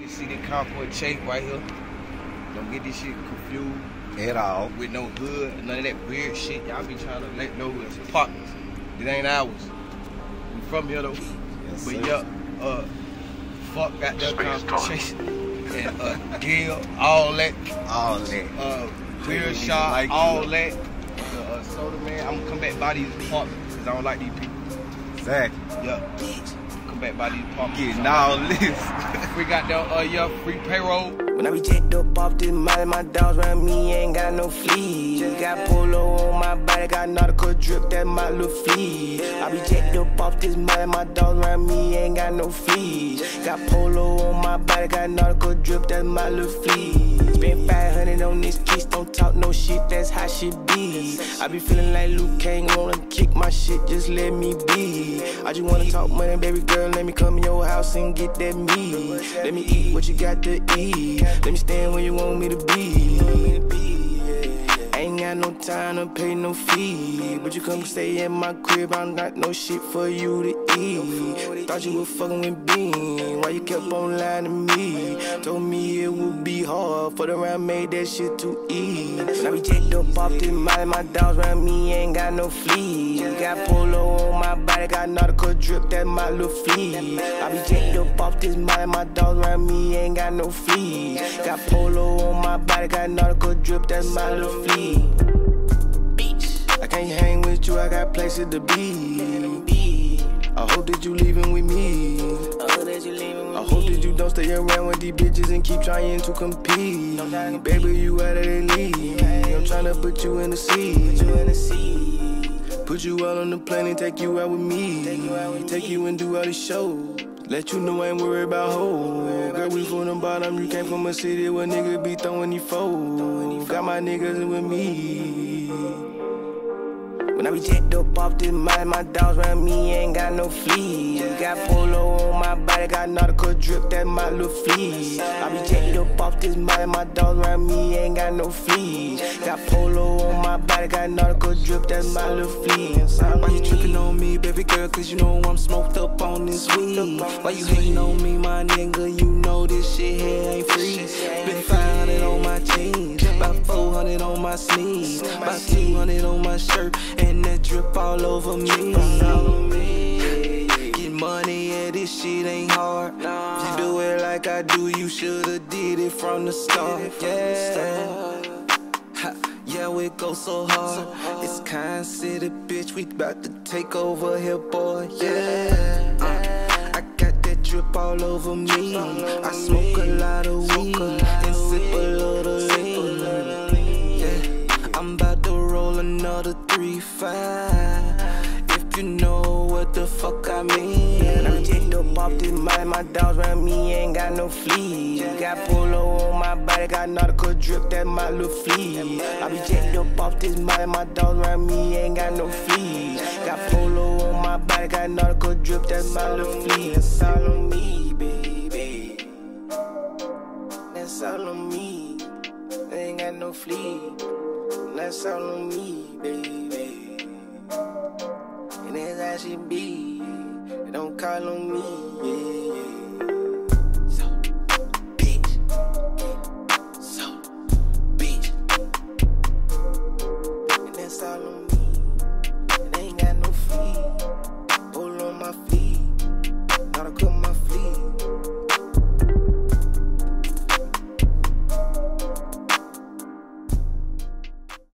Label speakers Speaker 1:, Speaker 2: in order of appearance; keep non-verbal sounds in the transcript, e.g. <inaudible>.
Speaker 1: You see the Concord shape right here? Don't get this shit confused
Speaker 2: At all.
Speaker 1: with no hood, none of that weird shit. Y'all be trying to let know it's partners. It ain't ours. We from here though.
Speaker 2: Yes,
Speaker 1: but
Speaker 2: sir.
Speaker 1: yeah, uh, fuck got that
Speaker 3: Space
Speaker 1: conversation. and uh, Gil, all that,
Speaker 2: All that.
Speaker 1: uh, weird
Speaker 2: Niggas
Speaker 1: shot,
Speaker 2: like you,
Speaker 1: all
Speaker 2: though.
Speaker 1: that. The uh, soda man, I'm gonna come back by these apartments because I don't like these people.
Speaker 2: Exactly.
Speaker 1: Yeah, come back by these apartments.
Speaker 2: Getting all this. <laughs>
Speaker 1: We got that, uh, yeah, free payroll.
Speaker 4: When I be jacked up off this molly, my dogs around me ain't got no fleas. Just got polo on my body, got nautical drip, that my little fleas. I be jacked up off this molly, my dogs around me ain't got no fleas. Got polo on my body, got nautical drip, that my little fleas. Spent 500 on this kiss, don't talk no shit, that's how shit be. I be feeling like Liu Kang, wanna kick my shit, just let me be. I just wanna talk money, baby girl, let me come in your house and get that meat. Let me eat what you got to eat. Let me stand where you want me to be. Ain't got no time to pay no fee. But you come stay in my crib, I'm not no shit for you to eat. Thought you were fucking with Bean. Why you kept on lying to me? Told me it would be for the round, made that shit too easy. I be jacked up off this molly, my dogs around me ain't got no fleas. Got polo on my body, got nautical drip, that my little flea. I be jacked up off this molly, my dogs around me ain't got no fleas. Got polo on my body, got nautical drip, that's my little flea. I can't hang with you, I got places to be. Don't stay around with these bitches and keep trying to compete. Baby, you out of the league. I'm tryna put you in the seat. Put you out on the plane and take you out with me. Take you and do all the shows. Let you know I ain't worried about hoes. Girl, we from the bottom, you came from a city where niggas be throwing you foes. Got my niggas with me. When I be jacked up off this molly, my dogs around me ain't got no fleas. Got polo on my body, got nautical drip, that my little fleas. I be jacked up off this molly, my dogs around me ain't got no fleas. Got polo on my body, got nautical drip, that my little fleas.
Speaker 5: Why you tripping on me, baby girl? Cause you know I'm smoked up on this weed. Why you hating on me, my nigga? You know this shit here ain't free. Been 500 on my jeans, 400 on my sneaks, about 200 on my shirt, and that drip all over me. Get money, yeah, this shit ain't hard. You do it like I do, you should've did it from the start. Yeah. Yeah, we go so hard. It's kind city, bitch. We bout to take over here, boy. Yeah. Uh, I got that drip all over me. I smoke another three five. If you know what the fuck I mean.
Speaker 4: When I be jacked up off this molly, my dogs around me ain't got no fleas. Got polo on my body, got nautical drip, that my little flea. I be jacked up off this molly, my dogs around me ain't got no fleas. Got polo on my body, got nautical drip, that my little flea. That's all on me, baby. That's all on me. Ain't got no flea on me, baby. And as I should be. They don't call on me, yeah. So, bitch. So, bitch. And that's all on me.